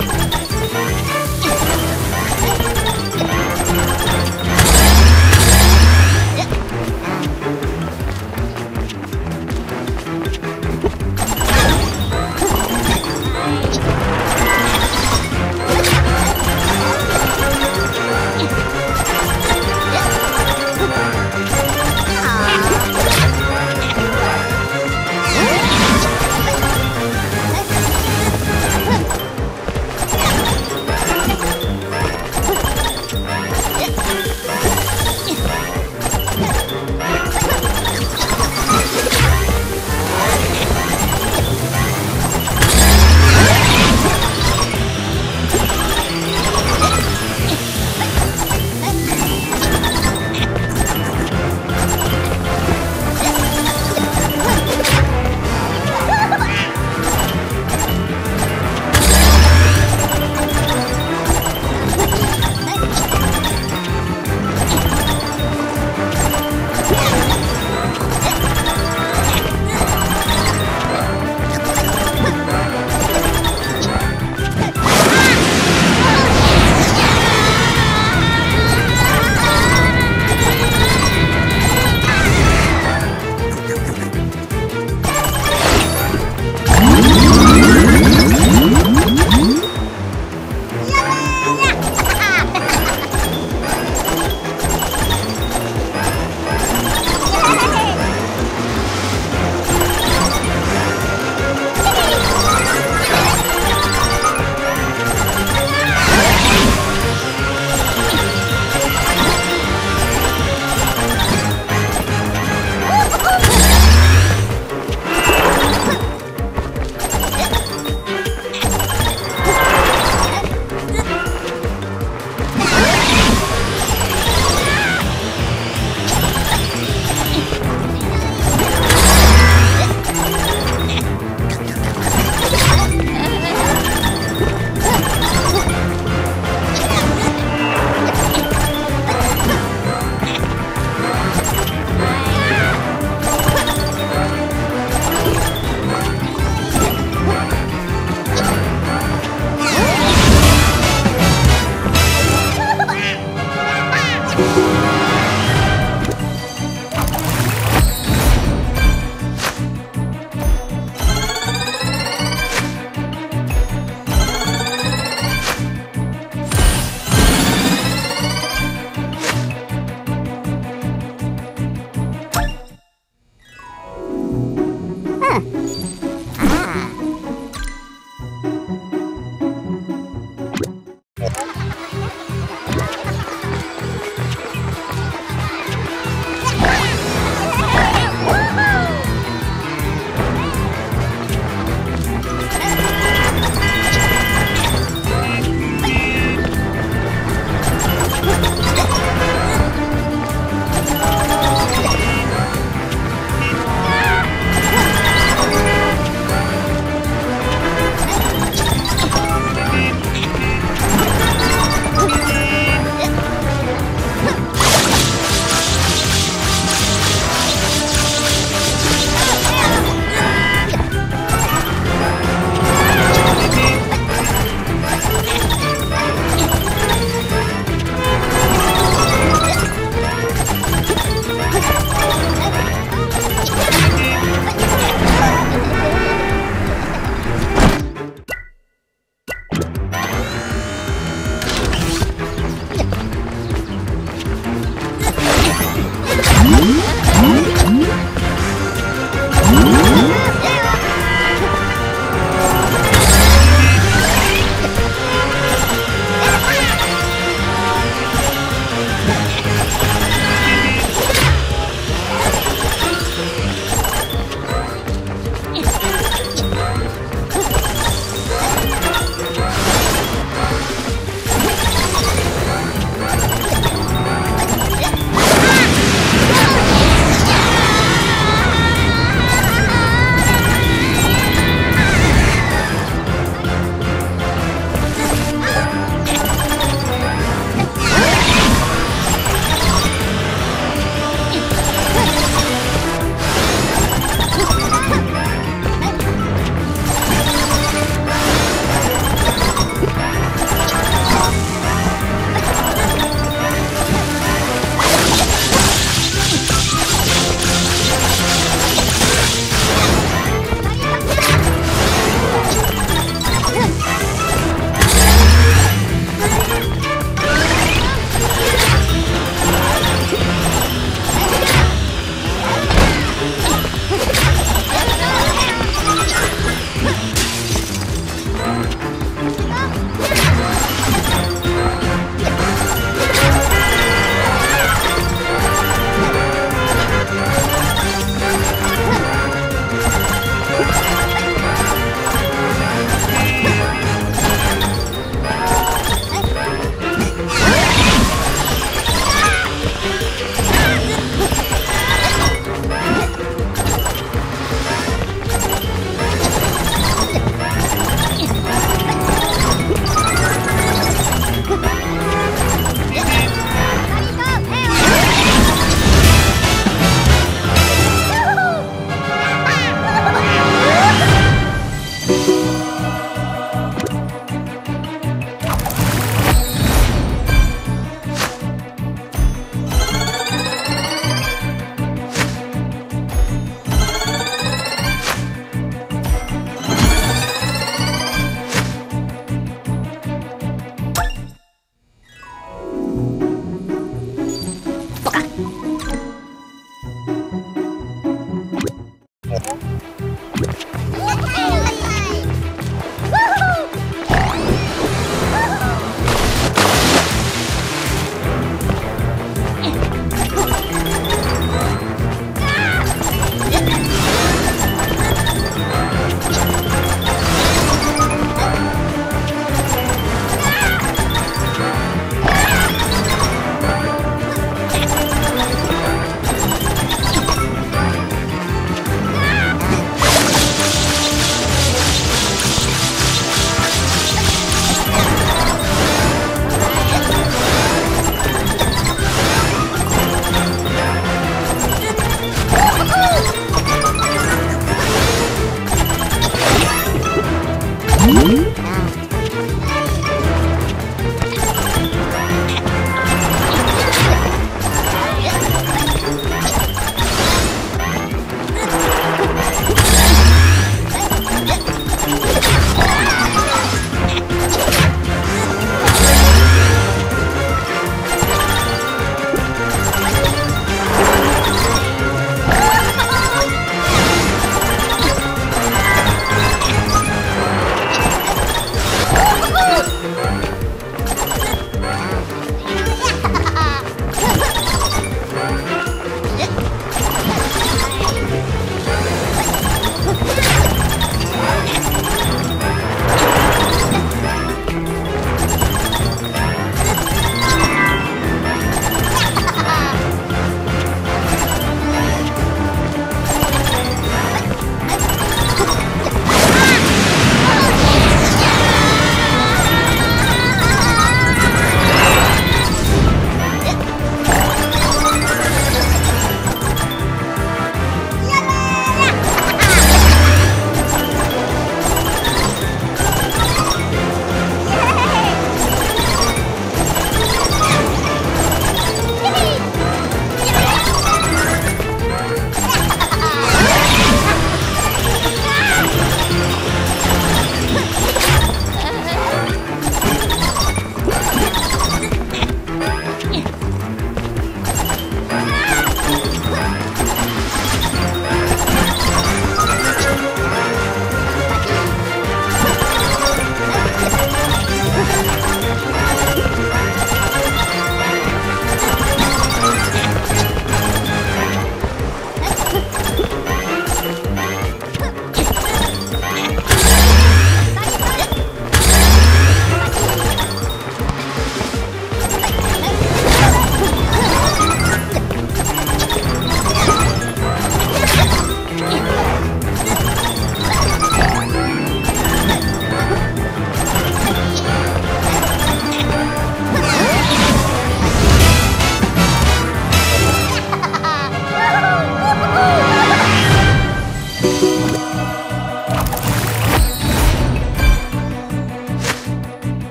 you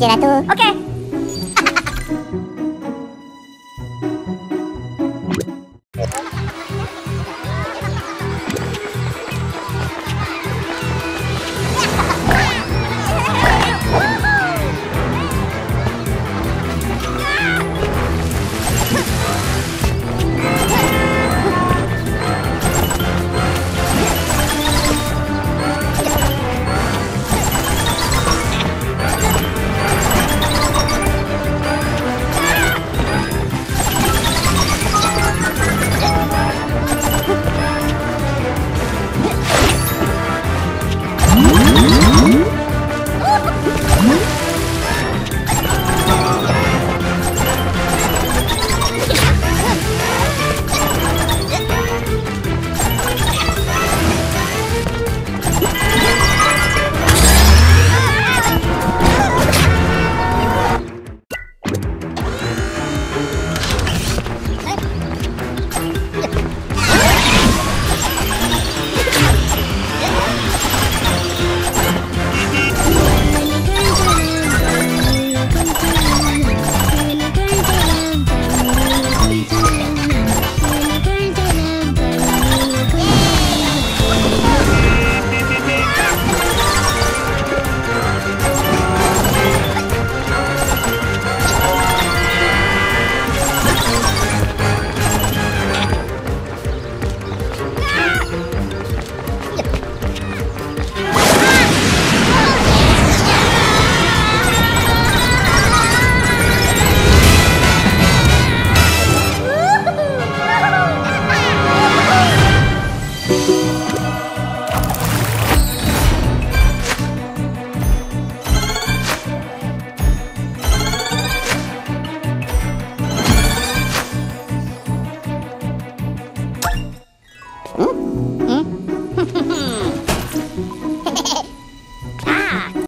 Kira tu. Okey.